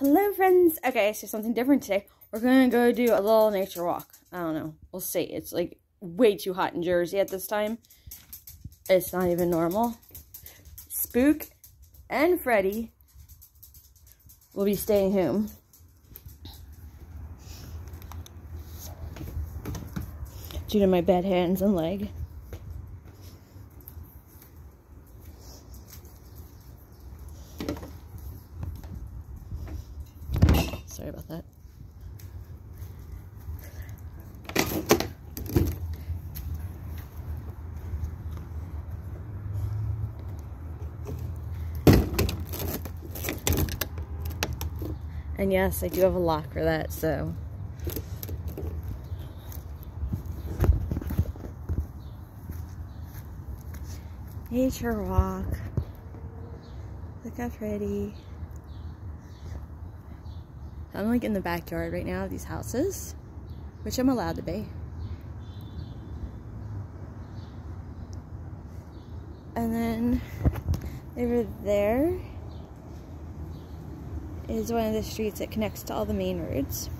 Hello, friends. Okay, so something different today. We're gonna go do a little nature walk. I don't know. We'll see. It's like way too hot in Jersey at this time. It's not even normal. Spook and Freddy will be staying home. Due to my bad hands and leg. Sorry about that. And yes, I do have a lock for that, so. Nature walk. Look how pretty. I'm like in the backyard right now of these houses, which I'm allowed to be. And then over there is one of the streets that connects to all the main roads.